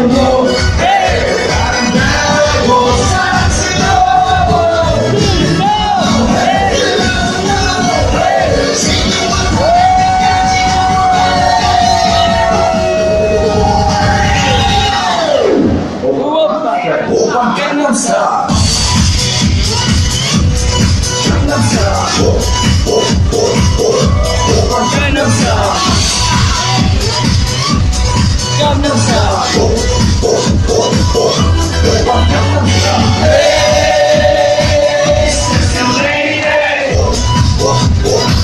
아름